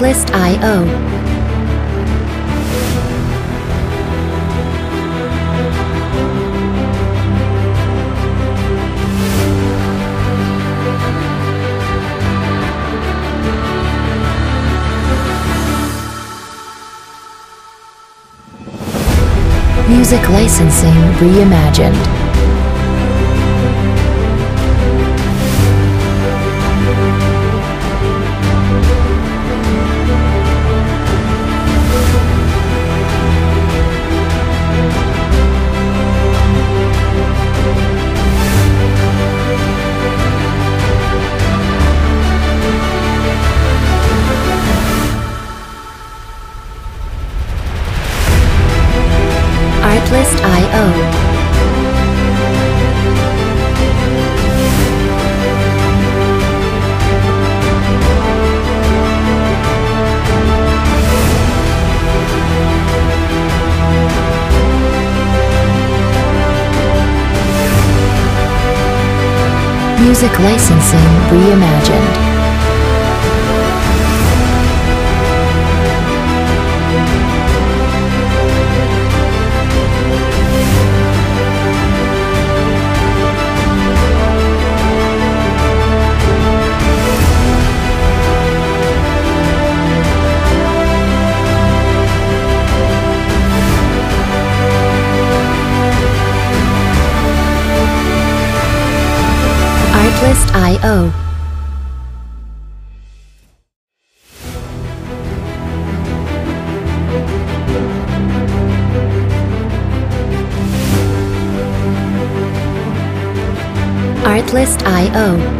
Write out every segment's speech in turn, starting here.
Artlist.io. Music licensing reimagined. Licensing reimagined. Artlist.io. Artlist.io.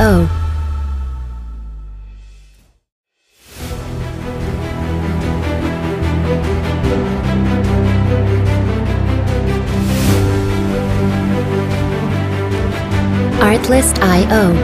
Artlist.io. Artlist.io.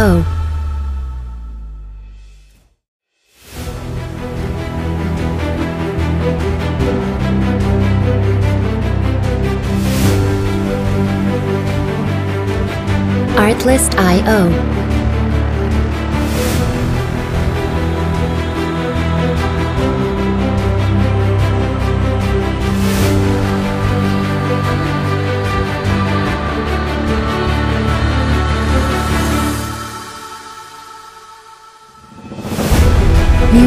Oh. Artlist.io Artlist.io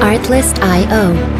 Artlist.io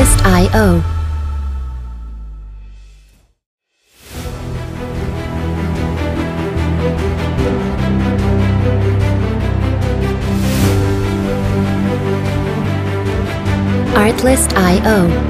Artlist.io Artlist.io